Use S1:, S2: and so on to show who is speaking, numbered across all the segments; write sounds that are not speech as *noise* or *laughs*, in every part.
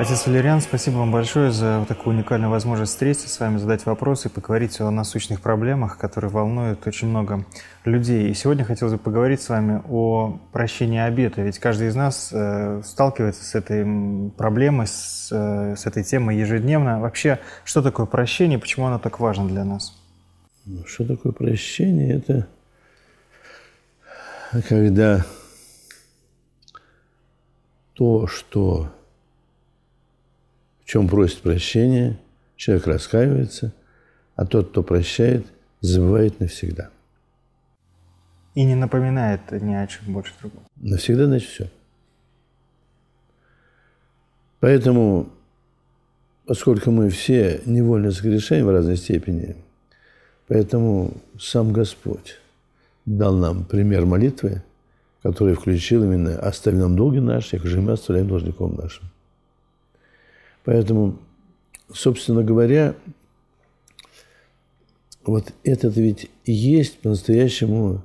S1: Отец Валериан, спасибо вам большое за такую уникальную возможность встретиться с вами, задать вопросы и поговорить о насущных проблемах, которые волнуют очень много людей. И сегодня хотелось бы поговорить с вами о прощении обета, ведь каждый из нас э, сталкивается с этой проблемой, с, э, с этой темой ежедневно. Вообще, что такое прощение, почему оно так важно для нас?
S2: Что такое прощение? Это когда то, что чем просит прощения, человек раскаивается, а тот, кто прощает, забывает навсегда.
S1: И не напоминает ни о чем больше другого.
S2: Навсегда, значит, все. Поэтому, поскольку мы все невольно согрешаем в разной степени, поэтому сам Господь дал нам пример молитвы, который включил именно «Оставь нам долги наши, как же мы оставляем должником нашим». Поэтому, собственно говоря, вот это ведь есть по-настоящему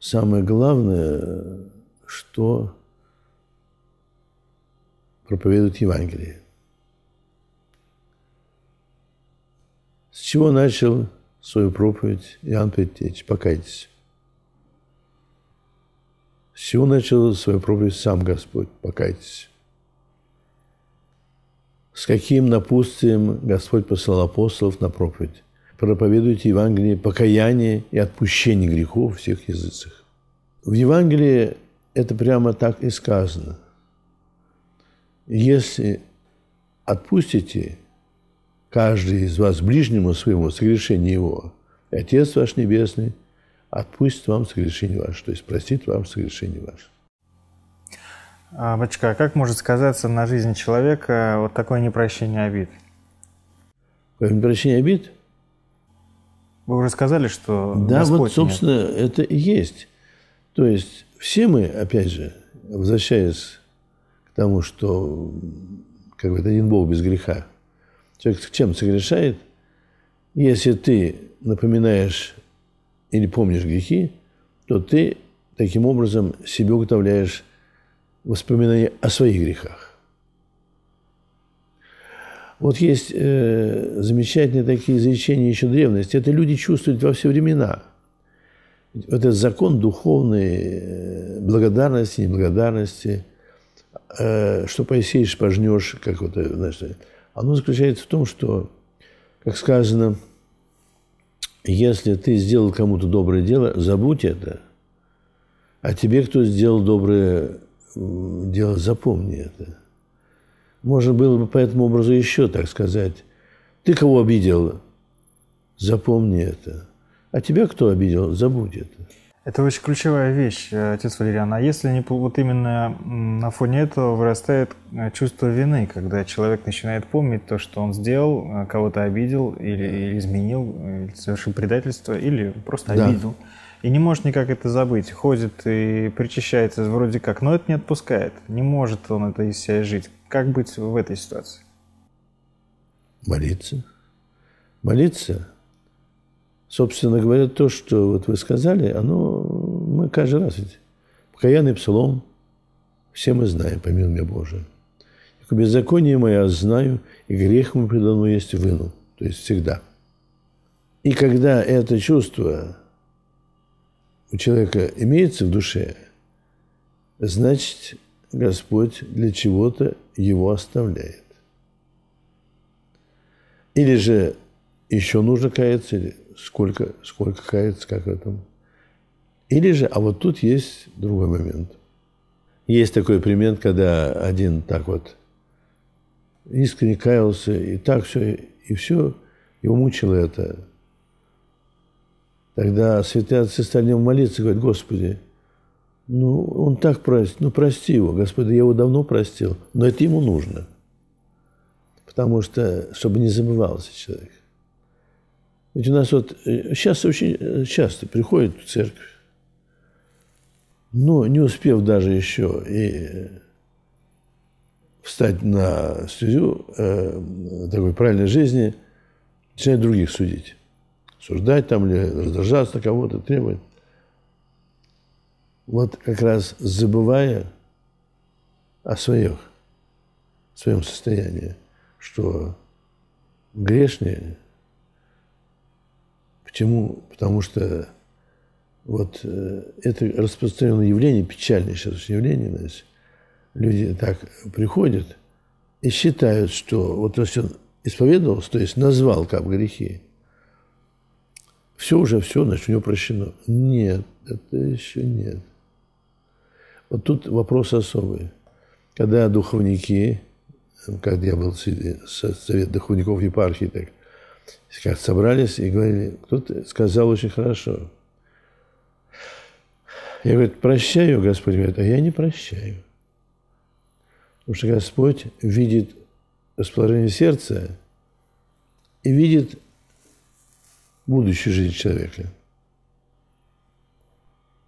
S2: самое главное, что проповедует Евангелие. С чего начал свою проповедь Иоанн Предтечь? Покайтесь. С чего начал свою проповедь сам Господь? Покайтесь. С каким напутствием Господь послал апостолов на проповедь? Проповедуйте Евангелие покаяние и отпущение грехов в всех языцах. В Евангелии это прямо так и сказано. Если отпустите каждый из вас ближнему своему согрешение его, Отец ваш Небесный отпустит вам согрешение ваше, то есть простит вам согрешение ваше.
S1: А, Батюшка, а как может сказаться на жизни человека вот такое непрощение обид?
S2: Непрощение обид?
S1: Вы уже сказали, что
S2: Да,
S1: Господь
S2: вот, собственно, нет. это и есть. То есть все мы, опять же, возвращаясь к тому, что как бы один Бог без греха, человек чем согрешает, если ты напоминаешь или помнишь грехи, то ты таким образом себе уготовляешь воспоминания о своих грехах. Вот есть э, замечательные такие изречения еще древности. Это люди чувствуют во все времена. Вот этот закон духовной э, благодарности, неблагодарности, э, что посеешь, пожнешь, как вот, э, знаешь, оно заключается в том, что, как сказано, если ты сделал кому-то доброе дело, забудь это. А тебе, кто сделал доброе дело, запомни это. Можно было бы по этому образу еще так сказать. Ты кого обидел? Запомни это. А тебя кто обидел? Забудь это.
S1: Это очень ключевая вещь, э, отец Валериан. А если не, вот именно на фоне этого вырастает э, чувство вины, когда человек начинает помнить то, что он сделал, э, кого-то обидел или, или изменил, или совершил предательство, или просто да. И не может никак это забыть. Ходит и причащается вроде как, но это не отпускает. Не может он это из себя жить. Как быть в этой ситуации?
S2: Молиться. Молиться. Собственно говоря, то, что вот вы сказали, оно мы каждый раз ведь. Покаянный псалом все мы знаем, помимо меня Божия. Беззаконие мое знаю, и грех мой предано есть выну. То есть всегда. И когда это чувство у человека имеется в душе, значит, Господь для чего-то его оставляет. Или же еще нужно каяться, или сколько, сколько каяться, как в этом. Или же, а вот тут есть другой момент. Есть такой пример, когда один так вот искренне каялся, и так все, и все, его мучило это. Тогда святые отцы стали ему молиться, говорят, Господи, ну, он так простит, ну, прости его, Господи, я его давно простил, но это ему нужно. Потому что, чтобы не забывался человек. Ведь у нас вот сейчас э, очень э, часто приходят в церковь, но не успев даже еще и э, встать на стезю э, такой правильной жизни, начинают других судить осуждать там или раздражаться кого-то, требовать. Вот как раз забывая о своих своем состоянии, что грешные. Почему? Потому что вот э, это распространенное явление, печальнейшее явление, значит, люди так приходят и считают, что вот если он исповедовался, то есть назвал как грехи, все уже, все, значит, у него прощено. Нет, это еще нет. Вот тут вопрос особый. Когда духовники, когда я был совет духовников епархии, так, как собрались и говорили, кто-то сказал очень хорошо. Я говорю, прощаю, Господь говорит, а я не прощаю. Потому что Господь видит расположение сердца и видит будущую жизнь человека.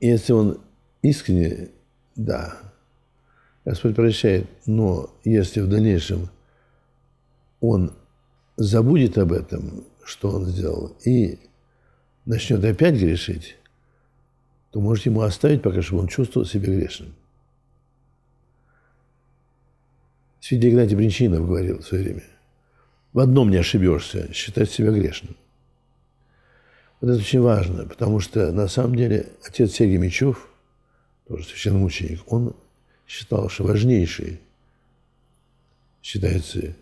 S2: Если он искренне, да, Господь прощает, но если в дальнейшем он забудет об этом, что он сделал, и начнет опять грешить, то можете ему оставить пока, чтобы он чувствовал себя грешным. Святый Игнатий Бринчинов говорил в свое время, в одном не ошибешься, считать себя грешным. Это очень важно, потому что на самом деле отец Сергей Мечев, тоже священномученик, он считал, что важнейшей считается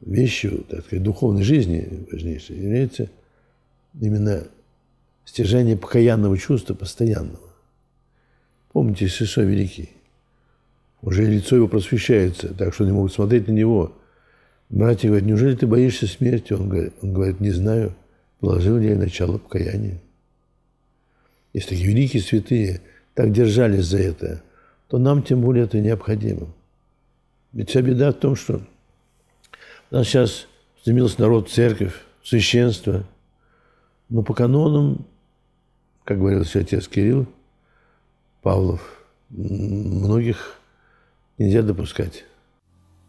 S2: вещью, так сказать, духовной жизни важнейшей является именно стяжание покаянного чувства постоянного. Помните, Сысой Великий, уже лицо его просвещается, так что они могут смотреть на него. Братья говорят, неужели ты боишься смерти? Он говорит, он говорит не знаю, положил я начало покаяния. Если такие великие святые так держались за это, то нам тем более это необходимо. Ведь вся беда в том, что у нас сейчас стремился народ церковь, священство, но по канонам, как говорил отец Кирилл Павлов, многих нельзя допускать.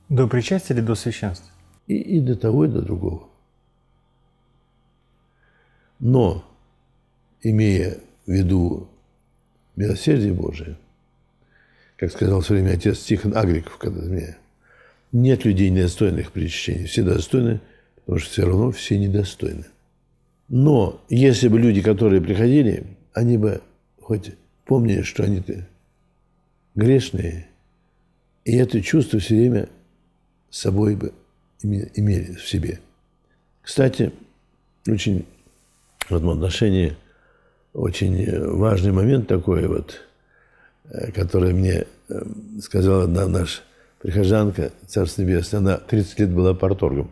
S1: До причастия или до священства?
S2: И, и до того, и до другого. Но, имея в виду милосердие Божие, как сказал в свое время отец Тихон Агриков, когда мне, нет людей недостойных причащения. Все достойны, потому что все равно все недостойны. Но если бы люди, которые приходили, они бы хоть помнили, что они-то грешные, и это чувство все время с собой бы имели в себе. Кстати, очень в этом отношении очень важный момент такой вот, э, который мне э, сказала одна наша прихожанка, Царство Небесное, она 30 лет была порторгом.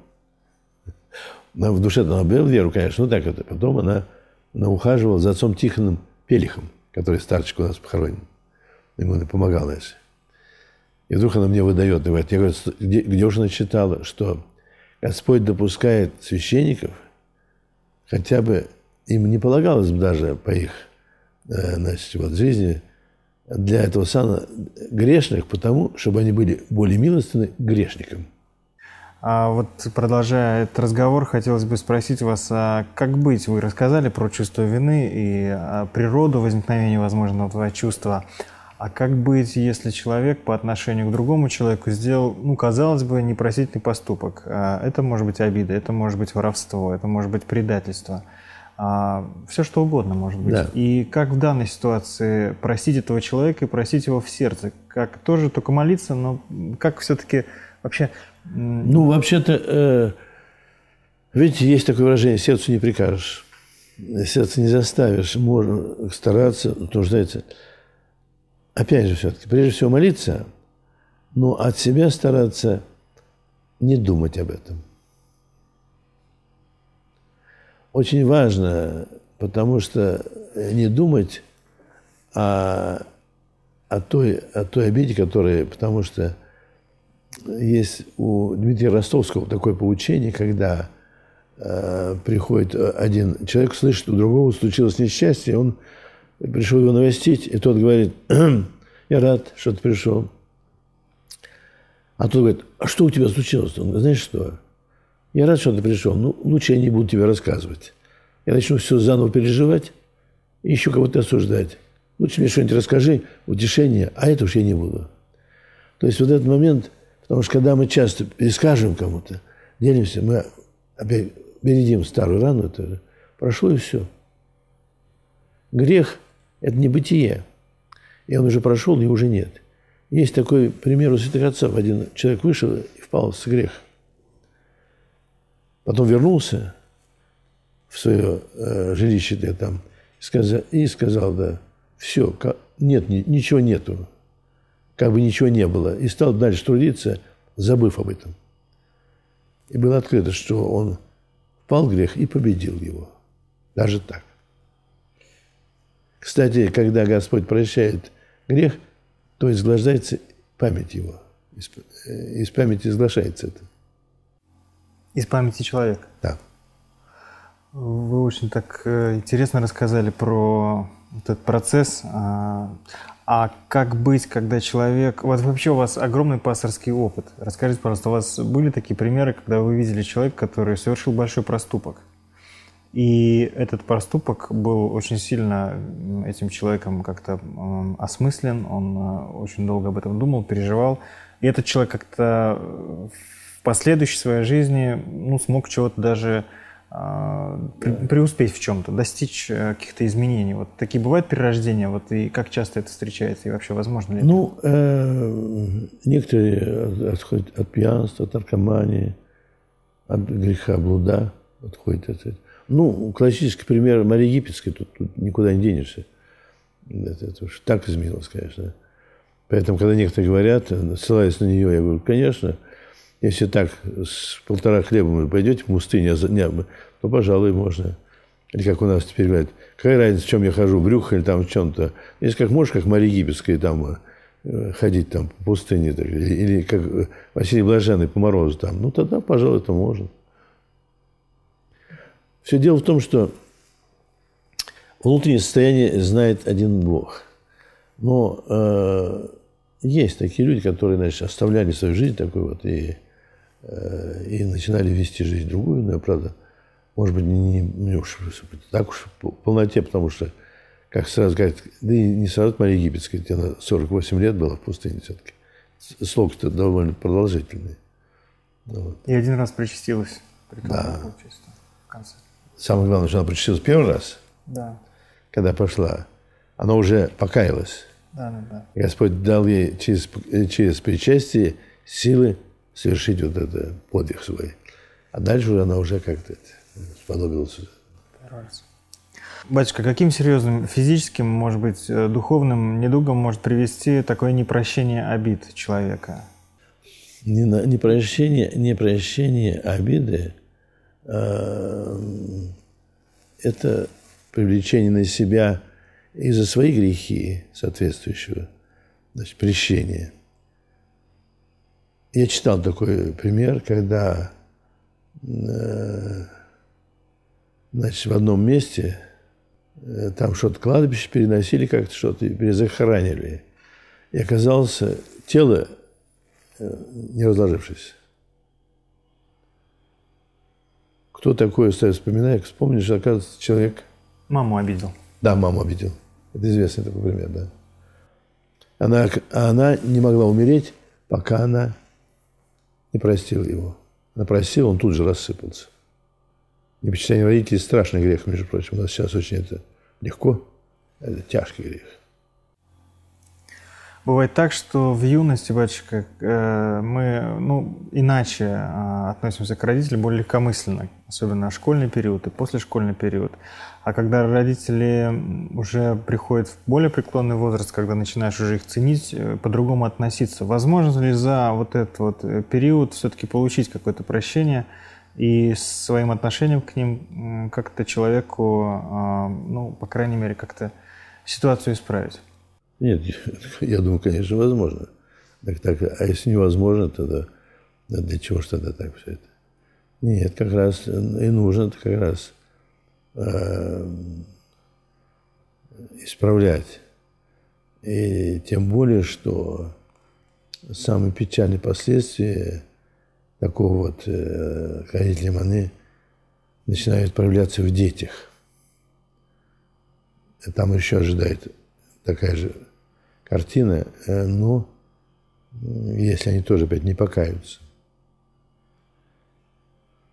S2: Она в душе она была веру, конечно, ну так это. Потом она, она ухаживала за отцом Тихоном Пелихом, который старчик у нас похоронен. Ему она помогала, знаешь. И вдруг она мне выдает, говорит, я говорю, где, где уже она читала, что Господь допускает священников, хотя бы им не полагалось бы даже по их э, значит, вот, жизни для этого сана грешных, потому чтобы они были более милостивны грешникам.
S1: А вот продолжая этот разговор, хотелось бы спросить вас, а как быть? Вы рассказали про чувство вины и природу возникновения возможного этого чувства. А как быть, если человек по отношению к другому человеку сделал, ну, казалось бы, непростительный поступок? А, это может быть обида, это может быть воровство, это может быть предательство. А, все что угодно может быть. Да. И как в данной ситуации простить этого человека и простить его в сердце? Как тоже только молиться, но как все-таки вообще...
S2: Ну, вообще-то, э, видите, есть такое выражение, сердцу не прикажешь. Сердце не заставишь, можно стараться, нуждается опять же, все-таки, прежде всего молиться, но от себя стараться не думать об этом. Очень важно, потому что не думать о, о, той, о той обиде, которая, потому что есть у Дмитрия Ростовского такое поучение, когда э, приходит один человек, слышит, у другого случилось несчастье, он пришел его навестить, и тот говорит, *clears throat* я рад, что ты пришел. А тот говорит, а что у тебя случилось? Он говорит, знаешь что, я рад, что ты пришел, но лучше я не буду тебе рассказывать. Я начну все заново переживать и еще кого-то осуждать. Лучше мне что-нибудь расскажи, утешение, а это уж я не буду. То есть вот этот момент, Потому что когда мы часто перескажем кому-то, делимся, мы опять бередим старую рану, это прошло и все. Грех – это не бытие. И он уже прошел, и уже нет. Есть такой пример у святых отцов. Один человек вышел и впал в грех. Потом вернулся в свое э, жилище там сказал, и сказал, да, все, нет, ничего нету, как бы ничего не было. И стал дальше трудиться, забыв об этом. И было открыто, что он впал в грех и победил его. Даже так. Кстати, когда Господь прощает грех, то изглаждается память его. Из, э, из памяти изглашается это.
S1: Из памяти человека?
S2: Да.
S1: Вы очень так э, интересно рассказали про этот процесс. А, а как быть, когда человек... Вот вообще у вас огромный пасторский опыт. Расскажите, пожалуйста, у вас были такие примеры, когда вы видели человека, который совершил большой проступок? И этот проступок был очень сильно этим человеком как-то осмыслен, он э, очень долго об этом думал, переживал. И этот человек как-то последующей своей жизни ну, смог чего-то даже а, преуспеть в чем-то, достичь э, каких-то изменений. Вот такие бывают перерождения, вот и как часто это встречается, и вообще возможно ли
S2: Ну, э, некоторые отходят от пьянства, от наркомании, от греха блуда отходят от этого. Ну, классический пример Марии Египетской, тут, тут никуда не денешься. Это, это уж так изменилось, конечно. Поэтому, когда некоторые говорят, ссылаясь на нее, я говорю, конечно, если так с полтора хлеба вы пойдете в пустыню, а то, пожалуй, можно. Или как у нас теперь говорят, какая разница, в чем я хожу, брюхо или там в чем-то. Если как можешь, как Мария Египетская, там э, ходить там по пустыне, так, или как Василий Блаженный по морозу там, ну тогда, пожалуй, это можно. Все дело в том, что внутреннее состояние знает один Бог. Но э, есть такие люди, которые, значит, оставляли свою жизнь такой вот и Э, и начинали вести жизнь другую, но, правда, может быть, не, не уж так уж в полноте, потому что, как сразу говорят, да и не сразу Мария Египетская, она 48 лет была в пустыне все-таки. Срок-то довольно продолжительный.
S1: Вот. И один раз причастилась.
S2: Да. В конце. Самое главное, что она причастилась первый раз.
S1: Да.
S2: Когда пошла. Она уже покаялась.
S1: Да, да, да.
S2: Господь дал ей через, через причастие силы совершить вот это подвиг свой. А дальше она уже как-то сподобилась.
S1: Батюшка, каким серьезным физическим, может быть, э, духовным недугом может привести такое непрощение обид человека?
S2: Не, не прощение, не прощение обиды а, это привлечение на себя и за свои грехи соответствующего значит, прещения – я читал такой пример, когда э, значит, в одном месте э, там что-то кладбище переносили, как-то что-то перезахоранили. И оказалось тело э, не разложившееся. Кто такой, я вспоминаю, вспомнишь, оказывается, человек...
S1: Маму обидел.
S2: Да, маму обидел. Это известный такой пример, да. Она, она не могла умереть, пока она не простил его. Напросил, он тут же рассыпался. Непочитание родителей – страшный грех, между прочим. У нас сейчас очень это легко, это тяжкий грех.
S1: Бывает так, что в юности, батюшка, э, мы ну, иначе э, относимся к родителям, более легкомысленно, особенно школьный период и послешкольный период. А когда родители уже приходят в более преклонный возраст, когда начинаешь уже их ценить, э, по-другому относиться, возможно ли за вот этот вот период все-таки получить какое-то прощение и своим отношением к ним как-то человеку, ну, по крайней мере, как-то ситуацию исправить?
S2: Нет, *laughs* я думаю, конечно, возможно. Так, так, а если невозможно, тогда для чего же тогда так все это? Нет, как раз и нужно это как раз э, исправлять. И тем более, что самые печальные последствия такого вот э, хранителя начинают проявляться в детях. И там еще ожидает такая же картина, э, но если они тоже опять не покаются.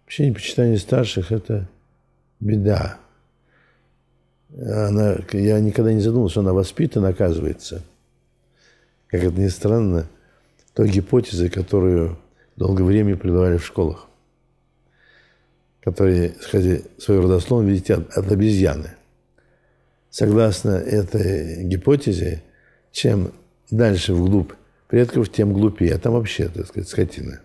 S2: Вообще непочитание старших – это беда. Она, я никогда не задумывался, что она воспитана, оказывается. Как это ни странно, той гипотезы, которую долгое время преподавали в школах, которые, кстати, свою родословную видите от, от обезьяны. Согласно этой гипотезе, чем дальше вглубь предков, тем глупее. А там вообще, так сказать, скотина.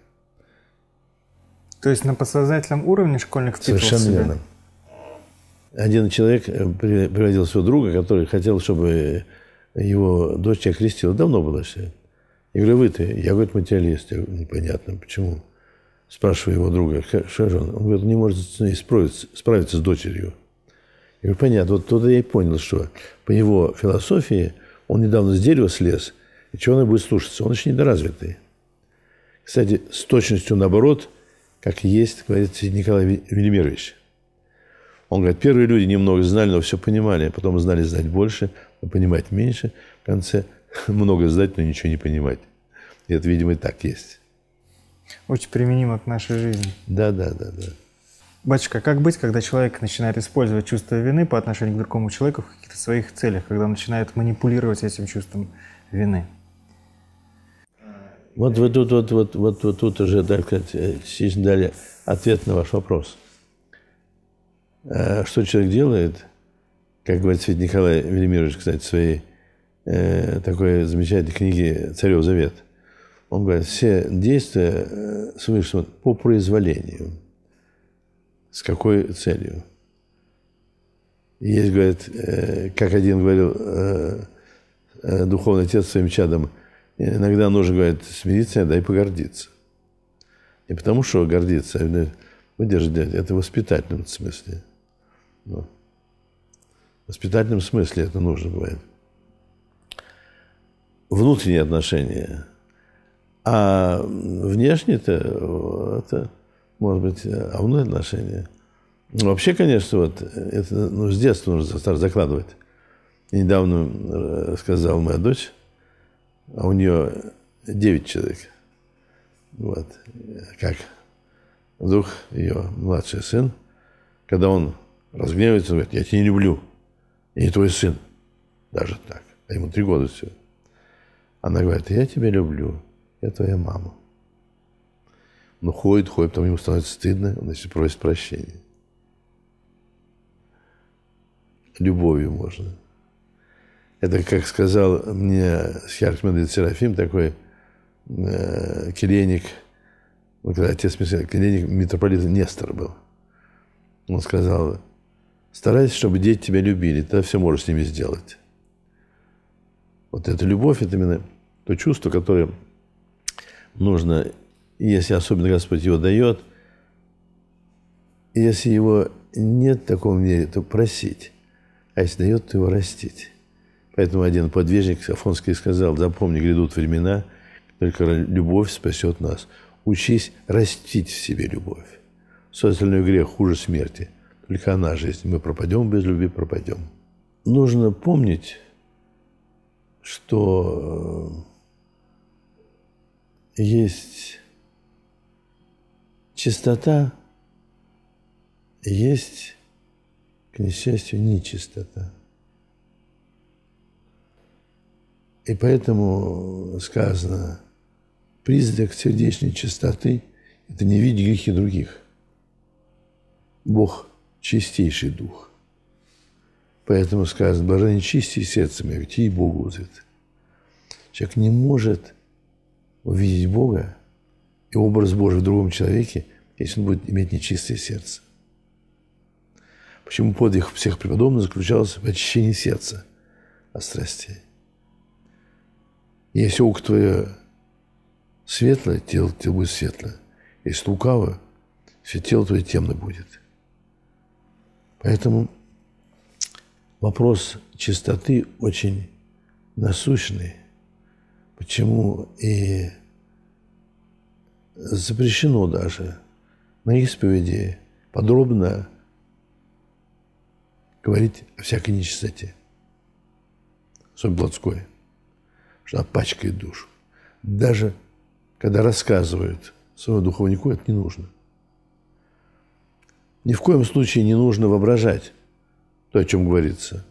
S1: То есть на подсознательном уровне школьник впитывал
S2: Совершенно
S1: себя?
S2: верно. Один человек э, приводил своего друга, который хотел, чтобы его дочь окрестила. Давно было все. Я говорю, вы ты? Я, говорю, материалист. Я говорю, непонятно, почему? Спрашиваю его друга, что же он? Он говорит, не может ней справиться, справиться с дочерью. Я говорю, понятно. Вот тогда я и понял, что по его философии он недавно с дерева слез, и чего он будет слушаться? Он еще недоразвитый. Кстати, с точностью наоборот, как есть, говорит Николай Велимирович. Он говорит, первые люди немного знали, но все понимали, потом знали знать больше, но понимать меньше. В конце *laughs* много знать, но ничего не понимать. И это, видимо, и так есть.
S1: Очень применимо к нашей жизни.
S2: Да, да, да, да.
S1: Батюшка, как быть, когда человек начинает использовать чувство вины по отношению к другому человеку в каких-то своих целях, когда он начинает манипулировать этим чувством вины?
S2: Вот вы тут, вот, вот, вот, вот тут уже, так сказать, сейчас дали ответ на ваш вопрос. А что человек делает, как говорит Свет Николай Велимирович, кстати, в своей э, такой замечательной книге «Царев Завет», он говорит, все действия э, свыше по произволению. С какой целью? Есть, говорит, э, как один говорил э, э, духовный отец своим чадом, иногда нужно, говорит, смириться, да и погордиться. Не потому, что гордиться, а выдержать, это в воспитательном смысле. Ну, в воспитательном смысле это нужно бывает. Внутренние отношения. А внешне-то это может быть, равное отношение. Ну, вообще, конечно, вот это ну, с детства нужно закладывать. недавно сказала моя дочь, а у нее девять человек. Вот. Как вдруг ее младший сын, когда он разгневается, он говорит, я тебя не люблю. Я не твой сын. Даже так. А ему три года все. Она говорит, я тебя люблю. Я твоя мама. Но ходит, ходит, потом ему становится стыдно, он значит, просит прощения. Любовью можно. Это, как сказал мне Схиархмед Серафим, такой э, келейник, вот когда отец келейник митрополита Нестор был. Он сказал, старайся, чтобы дети тебя любили, тогда все можешь с ними сделать. Вот эта любовь, это именно то чувство, которое нужно если особенно Господь его дает, если его нет в таком мире, то просить. А если дает, то его растить. Поэтому один подвижник Афонский сказал, запомни, грядут времена, только любовь спасет нас. Учись растить в себе любовь. Все остальное грех хуже смерти. Только она жизнь. Мы пропадем без любви, пропадем. Нужно помнить, что есть Чистота есть, к несчастью, нечистота. И поэтому сказано, признак сердечной чистоты – это не видеть грехи других. Бог – чистейший дух. Поэтому сказано, блаженны чистые сердцем, и те и Богу узрят. Человек не может увидеть Бога, и образ Божий в другом человеке, если он будет иметь нечистое сердце. Почему подвиг всех преподобных заключался в очищении сердца от страстей? Если око твое светлое, тело тело будет светлое. Если лукаво, все тело твое темно будет. Поэтому вопрос чистоты очень насущный. Почему и запрещено даже на исповеди подробно говорить о всякой нечистоте, особенно плотской, что она пачкает душу. даже когда рассказывают своему духовнику, это не нужно. Ни в коем случае не нужно воображать то, о чем говорится.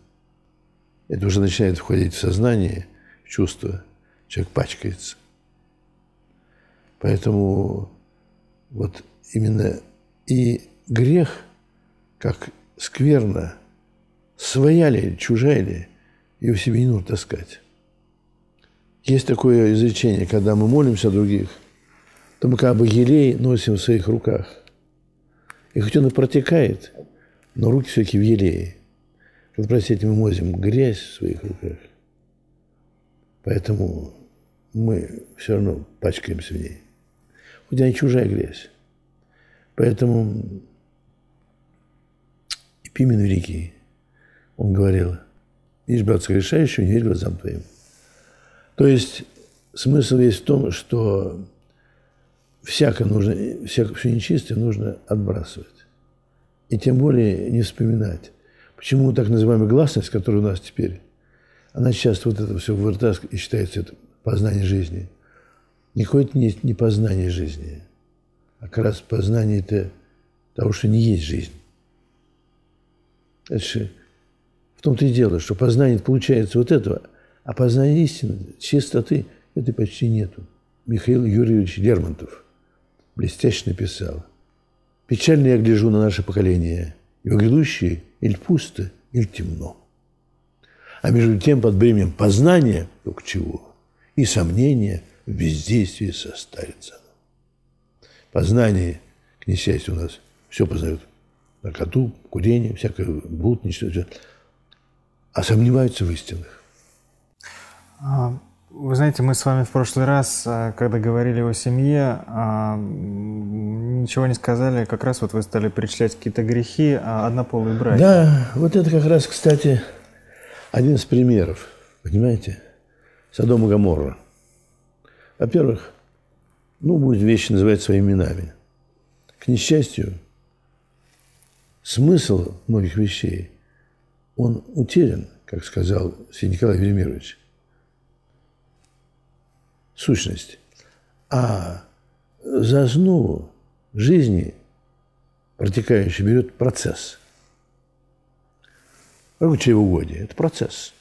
S2: Это уже начинает входить в сознание, в чувство. Человек пачкается. Поэтому вот именно и грех, как скверно, своя ли, чужая ли, ее в себе не нужно таскать. Есть такое изречение, когда мы молимся о других, то мы как бы елей носим в своих руках. И хоть он и протекает, но руки все-таки в елее. Когда, простите, мы мозим грязь в своих руках. Поэтому мы все равно пачкаемся в ней. Хоть она чужая грязь. Поэтому Пимен Великий, он говорил, видишь, брат, согрешающий, не верь глазам твоим. То есть смысл есть в том, что всякое нужно, всякое все нечистое нужно отбрасывать. И тем более не вспоминать. Почему так называемая гласность, которая у нас теперь, она часто вот это все выртаскивает и считается это познание жизни. Никакое это не, не познание жизни, а как раз познание это того, что не есть жизнь. Это же в том-то и дело, что познание получается вот этого, а познание истины, чистоты, этой почти нету. Михаил Юрьевич Лермонтов блестяще написал. «Печально я гляжу на наше поколение, его грядущее или пусто, или темно. А между тем под бременем познания, только чего, и сомнения в бездействии состарится. Познание, к несчастью, у нас все познают. Наркоту, курение, всякое блуд, ничто. А сомневаются в истинах.
S1: А, вы знаете, мы с вами в прошлый раз, а, когда говорили о семье, а, ничего не сказали, как раз вот вы стали перечислять какие-то грехи, однополые браки.
S2: Да, вот это как раз, кстати, один из примеров, понимаете, Содом и Гоморра. Во-первых, ну, будет вещи называть своими именами. К несчастью, смысл многих вещей, он утерян, как сказал Сергей Николай Велимирович сущность. А за основу жизни протекающий берет процесс. Какое чревоугодие? Это процесс.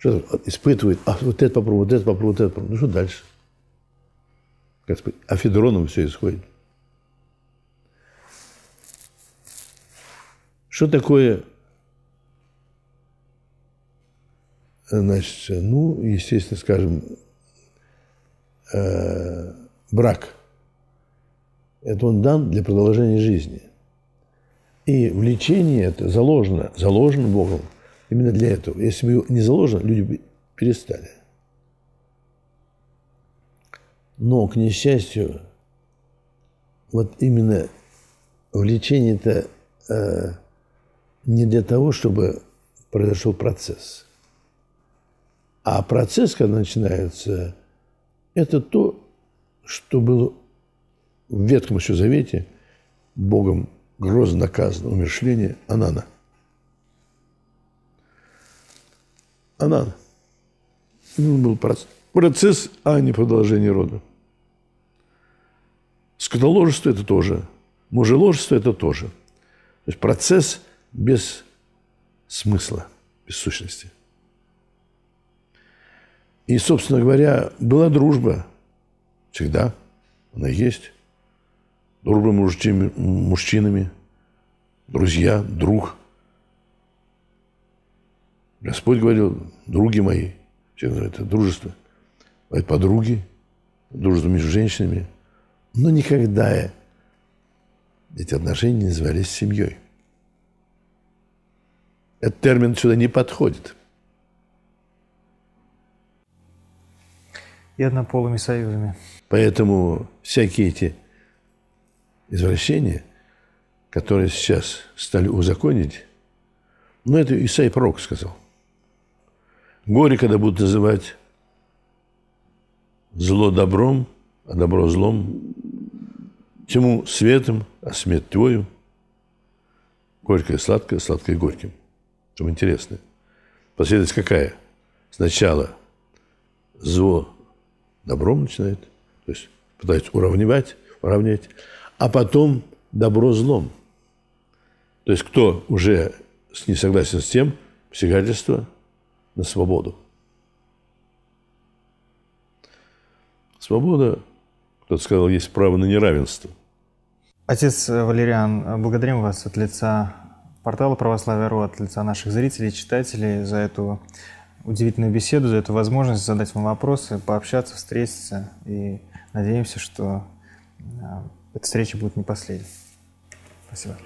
S2: Что испытывает, а вот это попробуй, вот это попробуй, вот это попробуй. Ну что дальше? А федроном все исходит. Что такое значит, ну, естественно, скажем, э, брак. Это он дан для продолжения жизни. И влечение это заложено, заложено Богом именно для этого. Если бы не заложено, люди бы перестали. Но, к несчастью, вот именно влечение это э, не для того, чтобы произошел процесс – а процесс, когда начинается, это то, что было в Ветхом еще Завете Богом грозно наказано, умершление Анана. Анана. Это был процесс, а не продолжение рода. Скотоложество – это тоже. Мужеложество – это тоже. То есть процесс без смысла, без сущности – и, собственно говоря, была дружба. Всегда. Она есть. Дружба между мужчинами. Друзья, друг. Господь говорил, други мои. Это дружество. Это подруги. Дружество между женщинами. Но никогда эти отношения не назывались семьей. Этот термин сюда не подходит –
S1: и однополыми союзами.
S2: Поэтому всякие эти извращения, которые сейчас стали узаконить, ну, это Исаий Пророк сказал. Горе, когда будут называть зло добром, а добро злом, тьму светом, а смерть твою, горькое сладкое, сладкое горьким. Что интересно. Последовательность какая? Сначала зло добром начинает, то есть пытается уравнивать, уравнять, а потом добро злом. То есть кто уже не согласен с тем, посягательство на свободу. Свобода, кто-то сказал, есть право на неравенство.
S1: Отец Валериан, благодарим вас от лица портала Православия.ру, от лица наших зрителей, читателей за эту удивительную беседу, за эту возможность задать вам вопросы, пообщаться, встретиться. И надеемся, что э, эта встреча будет не последней. Спасибо.